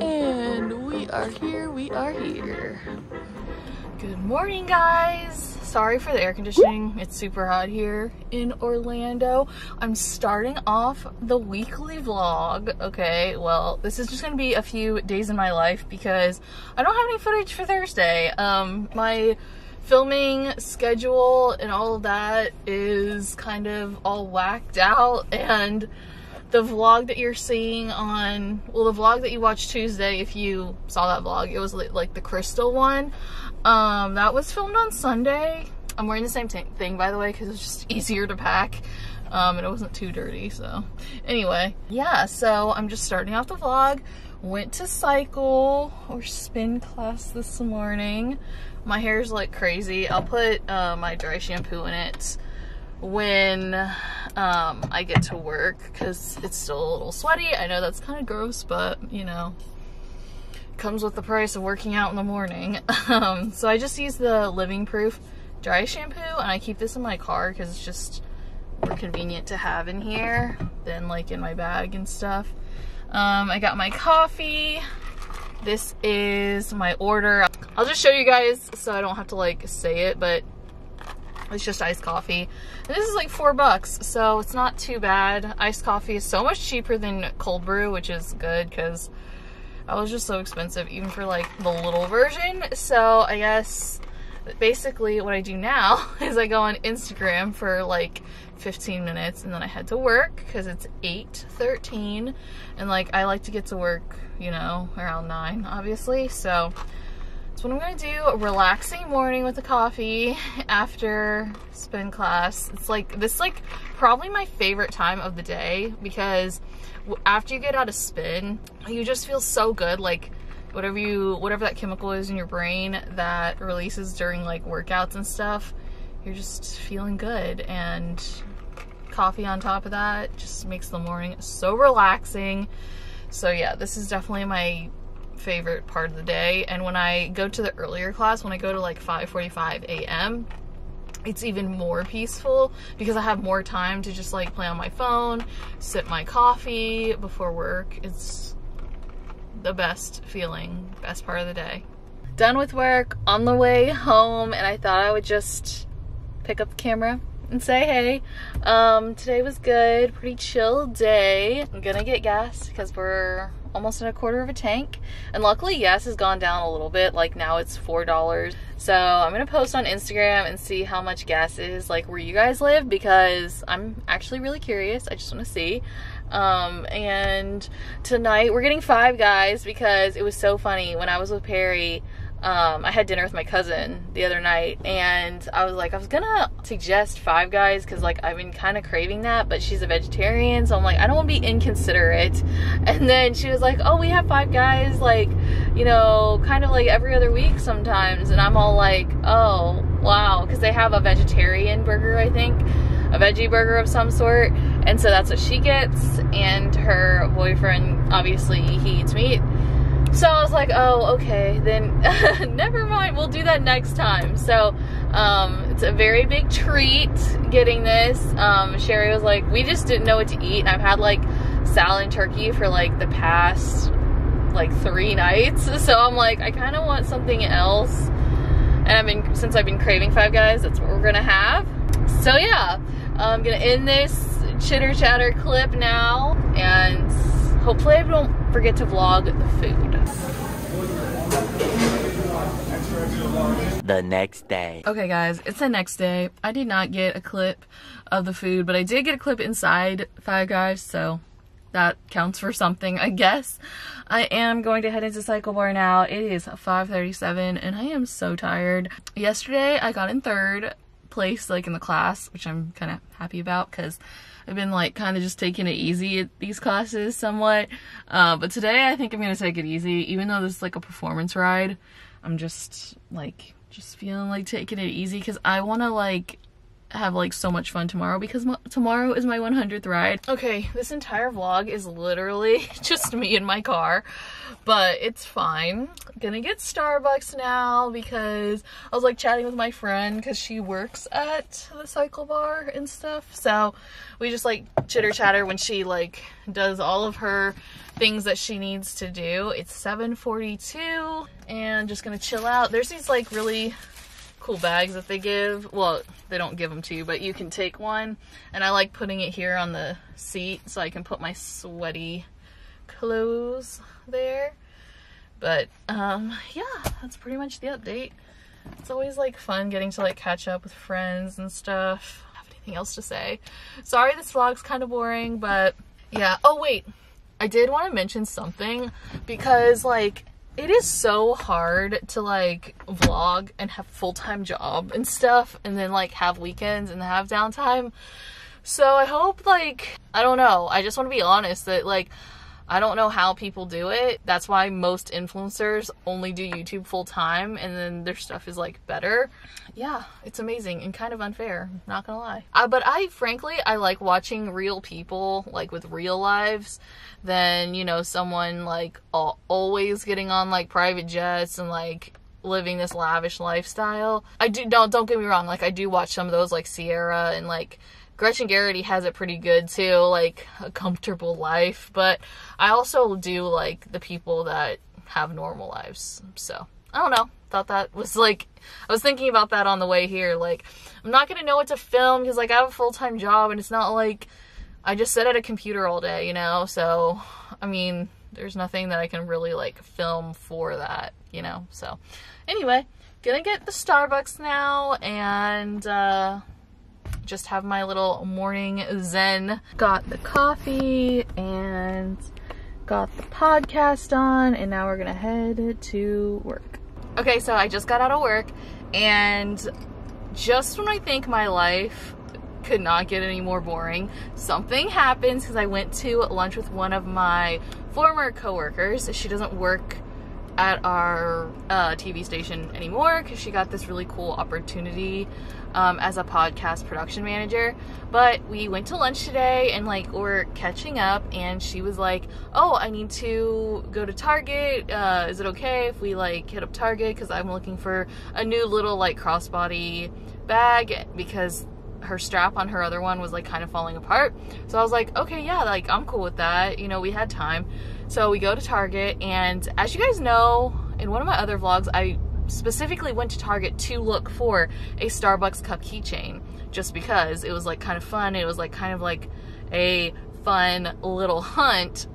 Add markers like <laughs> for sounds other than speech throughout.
And we are here, we are here. Good morning, guys. Sorry for the air conditioning. It's super hot here in Orlando. I'm starting off the weekly vlog. Okay, well, this is just gonna be a few days in my life because I don't have any footage for Thursday. Um, my filming schedule and all of that is kind of all whacked out and the vlog that you're seeing on, well, the vlog that you watched Tuesday, if you saw that vlog, it was like the crystal one. Um, that was filmed on Sunday. I'm wearing the same thing, by the way, because it's just easier to pack. Um, and it wasn't too dirty, so. Anyway, yeah, so I'm just starting off the vlog. Went to cycle or spin class this morning. My hair's like crazy. I'll put uh, my dry shampoo in it when um, I get to work because it's still a little sweaty. I know that's kind of gross, but you know, comes with the price of working out in the morning. <laughs> Um, so I just use the Living Proof dry shampoo and I keep this in my car because it's just more convenient to have in here than like in my bag and stuff. Um, I got my coffee. This is my order. I'll just show you guys so I don't have to like say it, but it's just iced coffee. And this is like four bucks, so it's not too bad. Iced coffee is so much cheaper than cold brew, which is good because I was just so expensive even for like the little version. So I guess basically what I do now <laughs> is I go on Instagram for like 15 minutes and then I head to work because it's 8.13 and like I like to get to work, you know, around 9 obviously. So that's what I'm gonna do. A relaxing morning with a coffee after spin class. It's like, this like probably my favorite time of the day because after you get out of spin, you just feel so good. Like whatever you, whatever that chemical is in your brain that releases during like workouts and stuff, you're just feeling good. And coffee on top of that just makes the morning so relaxing. So yeah, this is definitely my favorite part of the day. And when I go to the earlier class, when I go to like 5.45 a.m., it's even more peaceful because I have more time to just like play on my phone, sip my coffee before work. It's the best feeling, best part of the day. Done with work, on the way home, and I thought I would just pick up the camera and say hey. Um, today was good, pretty chill day. I'm gonna get gas because we're almost in a quarter of a tank. And luckily gas has gone down a little bit, like now it's $4. So I'm gonna post on Instagram and see how much gas is like where you guys live because I'm actually really curious. I just wanna see. Um, and tonight we're getting Five Guys because it was so funny when I was with Perry um, I had dinner with my cousin the other night and I was like, I was gonna suggest Five Guys because like I've been kind of craving that, but she's a vegetarian, so I'm like, I don't want to be inconsiderate. <laughs> And then she was like, oh, we have Five Guys like, you know, kind of like every other week sometimes. And I'm all like, oh, wow, because they have a vegetarian burger, I think, a veggie burger of some sort. And so that's what she gets. And her boyfriend, obviously, he eats meat. So I was like, oh, okay, then <laughs> never mind. We'll do that next time. So um, it's a very big treat getting this. Um, Sherry was like, we just didn't know what to eat. And I've had like salad and turkey for like the past like three nights. <laughs> So I'm like, I kind of want something else. And I've been, since I've been craving Five Guys, that's what we're gonna have. So yeah, I'm gonna end this chitter chatter clip now and hopefully I don't forget to vlog the food. The next day. Okay guys, it's the next day. I did not get a clip of the food, but I did get a clip inside Five Guys, so that counts for something, I guess. I am going to head into CycleBar now. It is 5.37 and I am so tired. Yesterday I got in third place like in the class, which I'm kind of happy about because I've been like kind of just taking it easy at these classes somewhat. Uh, but today I think I'm to take it easy. Even though this is like a performance ride, I'm just like, just feeling like taking it easy because I want to like have like so much fun tomorrow because tomorrow is my 100th ride. Okay, this entire vlog is literally <laughs> just me in my car, but it's fine. Gonna get Starbucks now because I was like chatting with my friend because she works at the CycleBar and stuff. So we just like chitter chatter when she like does all of her things that she needs to do. It's 7.42 and just gonna chill out. There's these like really cool bags that they give. Well, they don't give them to you, but you can take one. And I like putting it here on the seat so I can put my sweaty clothes there. But um, yeah, that's pretty much the update. It's always like fun getting to like catch up with friends and stuff. Have anything else to say? Sorry this vlog's kind of boring, but yeah. Oh wait, I did want to mention something because like it is so hard to like vlog and have full-time job and stuff and then like have weekends and have downtime. So I hope like, I don't know. I just want to be honest that like, I don't know how people do it. That's why most influencers only do YouTube full time and then their stuff is like better. Yeah, it's amazing and kind of unfair, not gonna lie. But I frankly, I like watching real people like with real lives than, you know, someone like always getting on like private jets and like living this lavish lifestyle. I do, don't, don't get me wrong, like I do watch some of those like Sierra and like Gretchen Geraghty has it pretty good too, like <laughs> a comfortable life. But I also do like the people that have normal lives. So I don't know. Thought that was like, I was thinking about that on the way here. Like, I'm not gonna know what to film because like I have a full time job and it's not like I just sit at a computer all day, you know? So, I mean, there's nothing that I can really like film for that, you know? So, anyway, gonna get the Starbucks now and, uh, just have my little morning zen. Got the coffee and got the podcast on and now we're gonna head to work. Okay, so I just got out of work and just when I think my life could not get any more boring, something happens because I went to lunch with one of my former coworkers. She doesn't work at our uh, TV station anymore because she got this really cool opportunity um, as a podcast production manager. But we went to lunch today and like we're catching up, and she was like, "Oh, I need to go to Target. Uh, is it okay if we like hit up Target? Because I'm looking for a new little like crossbody bag because." Her strap on her other one was like kind of falling apart. So I was like, okay, yeah, like I'm cool with that. You know, we had time. So we go to Target, and as you guys know, in one of my other vlogs, I specifically went to Target to look for a Starbucks cup keychain just because it was like kind of fun. It was like kind of like a fun little hunt.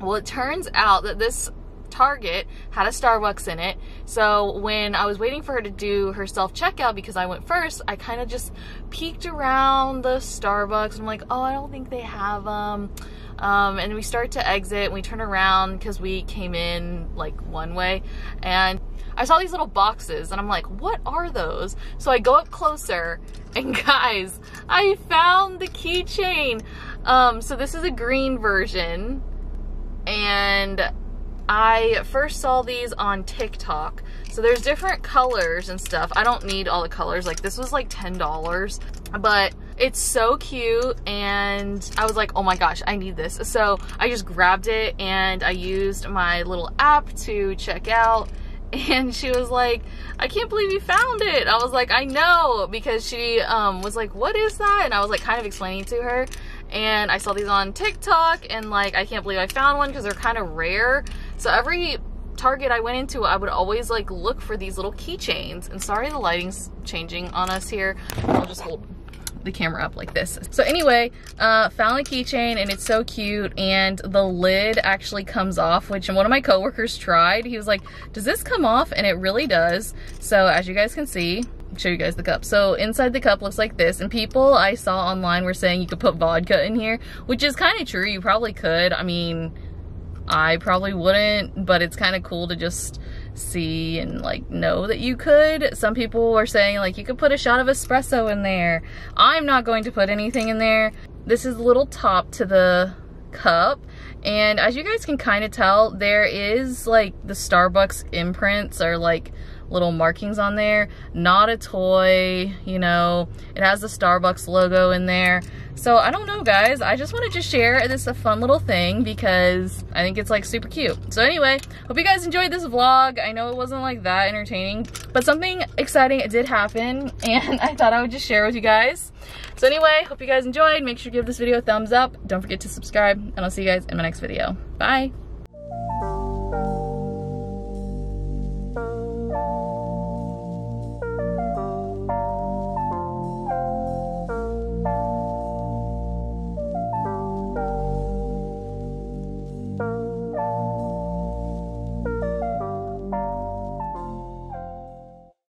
Well, it turns out that this Target had a Starbucks in it. So when I was waiting for her to do her self checkout because I went first, I kind of just peeked around the Starbucks. I'm like, oh, I don't think they have them. Um, and we start to exit and we turn around because we came in like one way and I saw these little boxes and I'm like, what are those? So I go up closer and <laughs> guys, I found the keychain. Um, so this is a green version and I first saw these on TikTok. So there's different colors and stuff. I don't need all the colors. Like this was like $10, but it's so cute and I was like, oh my gosh, I need this. So I just grabbed it and I used my little app to check out <laughs> and she was like, I can't believe you found it. I was like, I know, because she um, was like, what is that? And I was like kind of explaining to her. And I saw these on TikTok and like, I can't believe I found one because they're kind of rare. So every Target I went into, I would always like look for these little keychains. And sorry the lighting's changing on us here. I'll just hold the camera up like this. So anyway, uh, found the keychain and it's so cute and the lid actually comes off, which one of my coworkers tried. He was like, does this come off? And it really does. So as you guys can see, show you guys the cup. So inside the cup looks like this and people I saw online were saying you could put vodka in here, which is kind of true. You probably could. I mean, I probably wouldn't, but it's kind of cool to just see and like know that you could. Some people are saying like you could put a shot of espresso in there. I'm not going to put anything in there. This is the little top to the cup and as you guys can kind of tell there is like the Starbucks imprints or like little markings on there. Not a toy, you know. It has the Starbucks logo in there. So I don't know guys, I just wanted to share this a fun little thing because I think it's like super cute. So anyway, hope you guys enjoyed this vlog. I know it wasn't like that entertaining, but something exciting it did happen <laughs> and I thought I would just share with you guys. So anyway, hope you guys enjoyed. Make sure to give this video a thumbs up. Don't forget to subscribe and I'll see you guys in my next video. Bye.